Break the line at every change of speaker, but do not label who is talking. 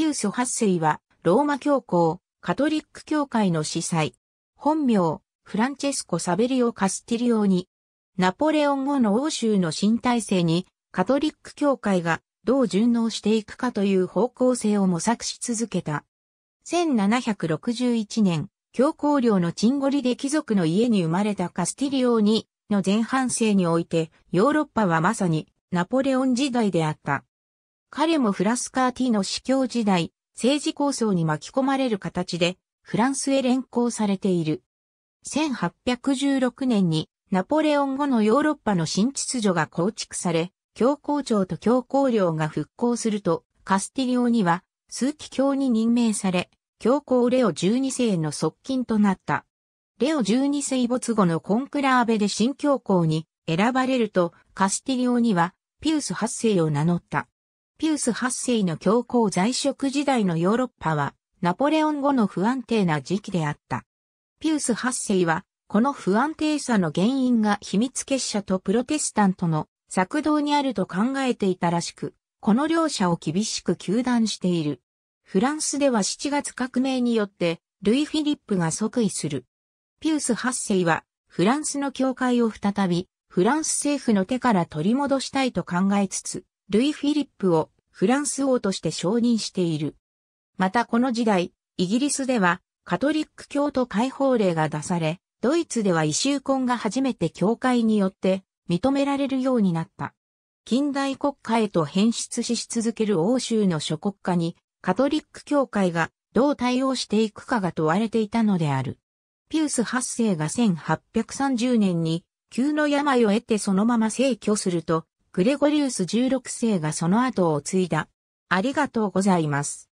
ピウス8世は、ローマ教皇、カトリック教会の司祭。本名、フランチェスコ・サベリオ・カスティリオに、ナポレオン後の欧州の新体制に、カトリック教会がどう順応していくかという方向性を模索し続けた。1761年、教皇領のチンゴリで貴族の家に生まれたカスティリオにの前半生において、ヨーロッパはまさにナポレオン時代であった。彼もフラスカーティの司教時代、政治構想に巻き込まれる形で、フランスへ連行されている。1816年に、ナポレオン後のヨーロッパの新秩序が構築され、教皇庁と教皇領が復興すると、カスティリオには、数奇教に任命され、教皇レオ12世の側近となった。レオ12世没後のコンクラーベで新教皇に選ばれると、カスティリオには、ピウス8世を名乗った。ピウス8世の教皇在職時代のヨーロッパは、ナポレオン後の不安定な時期であった。ピウス8世は、この不安定さの原因が秘密結社とプロテスタントの策動にあると考えていたらしく、この両者を厳しく求断している。フランスでは7月革命によって、ルイ・フィリップが即位する。ピウス8世は、フランスの教会を再び、フランス政府の手から取り戻したいと考えつつ、ルイ・フィリップをフランス王として承認している。またこの時代、イギリスではカトリック教徒解放令が出され、ドイツでは異臭婚が初めて教会によって認められるようになった。近代国家へと変質し続ける欧州の諸国家にカトリック教会がどう対応していくかが問われていたのである。ピウス8世が1830年に急の病を得てそのまま逝去すると、グレゴリウス16世がその後を継いだ。ありがとうございます。